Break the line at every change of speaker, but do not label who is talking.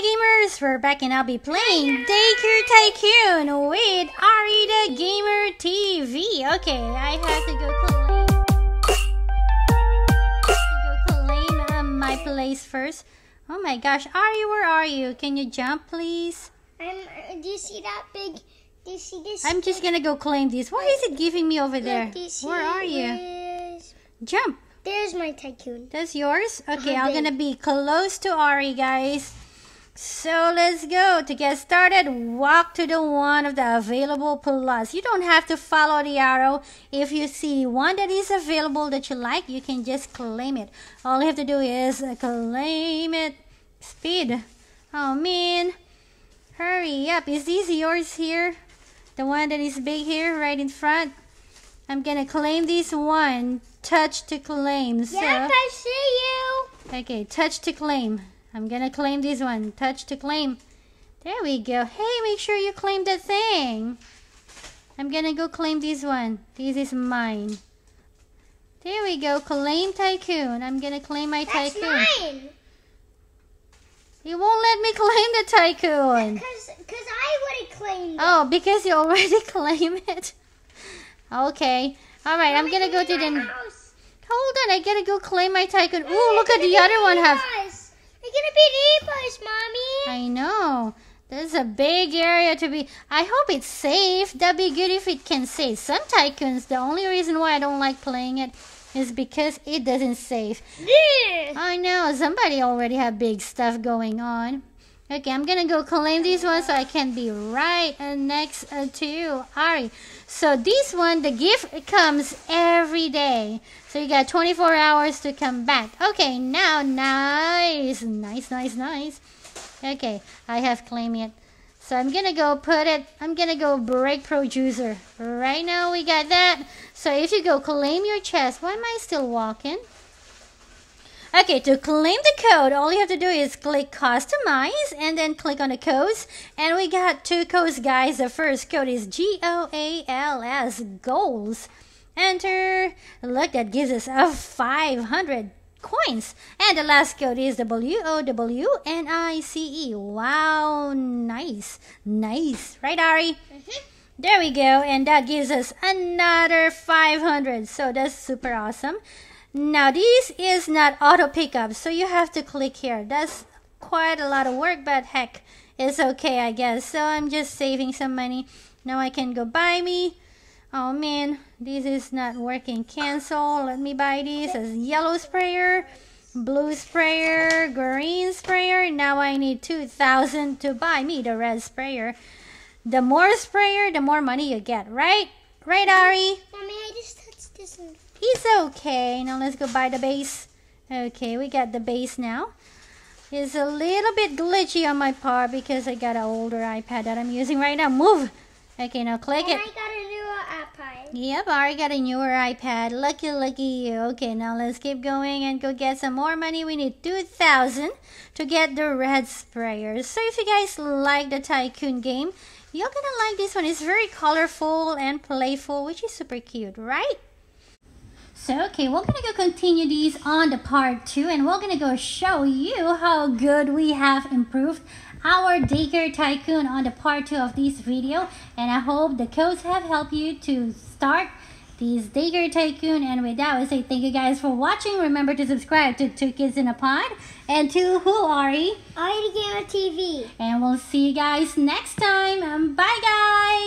hi gamers! We're back and I'll be playing Daycare Tycoon with Arri the Gamer TV. Okay, I have to go claim. to go claim um, my place first. Oh my gosh, Arri, where are you? Can you jump, please?
I'm. uh, Do you see that big? Do you see this?
I'm just gonna go claim this. Why is it giving me over there?
do you see
Where are you? Jump.
There's my tycoon.
That's yours? Okay,
Uh-huh,
I'm gonna be close to Arri, guys. So let's go. To get started, walk to the one of the available plus. You don't have to follow the arrow. If you see one that is available that you like, you can just claim it. All you have to do is claim it. Speed. Oh man. Hurry up. Is this yours here? The one that is big here, right in front? I'm gonna claim this one. Touch to claim. So.
Yep, I see you.
Okay, touch to claim. I'm gonna claim this one. Touch to claim. There we go. Hey, make sure you claim the thing. I'm gonna go claim this one. This is mine. There we go. Claim tycoon. I'm gonna claim my
That's
tycoon.
mine.
You won't let me claim the tycoon.
Cause, cause I have claimed. it.
Oh, because you already claim it. Okay. All right. I'm gonna go to the.
house.
Hold on. I gotta go claim my tycoon. Ooh, look at the other one. Have
neighbors. They're gonna be neighbors, mommy.
I know. There's a big area to be. I hope it's safe. That'd be good if it can save. Some tycoons, the only reason why I don't like playing it is because it doesn't save.
Yeah.
I know. Somebody already have big stuff going on. Okay, I'm gonna go claim this one so I can be right next uh, to you, Arri. So this one, the gift comes every day. So you got 24 hours to come back. Okay, now, now nice, nice, nice, nice. Okay, I have claimed it. So I'm gonna go put it. I'm gonna go break producer. Right now we got that. So if you go claim your chest, why am I still walking? Okay, to claim the code, all you have to do is click customize and then click on the codes. And we got two codes, guys. The first code is G O A L S goals. Enter. Look, that gives us a 500 coins. And the last code is W O W N I C E. Wow, nice. Nice. Right, Arri?
Mhm.
There we go, and that gives us another 500. So that's super awesome. Now this is not auto pickup, so you have to click here. That's quite a lot of work, but heck, it's okay, I guess. So I'm just saving some money. Now I can go buy me. Oh man, this is not working. Cancel. Let me buy this as yellow sprayer, blue sprayer, green sprayer. Now I need 2,000 to buy me the red sprayer. The more sprayer, the more money you get, right? Right, Arri?
Mommy, I just touched this. And...
It's okay. Now let's go buy the base. Okay, we got the base now. It's a little bit glitchy on my part because I got an older iPad that I'm using right now. Move! Okay, now click
And
it.
I got a new iPad.
Yep, I already got a newer iPad. Lucky, lucky you. Okay, now let's keep going and go get some more money. We need 2,000 to get the red sprayers. So if you guys like the Tycoon game, you're gonna like this one. It's very colorful and playful, which is super cute, right? So, okay, we're gonna go continue these on the part two, and we're gonna go show you how good we have improved our Daycare Tycoon on the part two of this video. And I hope the codes have helped you to start this Daycare Tycoon. And with that, I say thank you guys for watching. Remember to subscribe to Two Kids in a Pod and to Who Are Arri.
I the Gamer TV.
And we'll see you guys next time. Um, bye, guys.